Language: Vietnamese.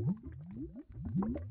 Mm-hmm.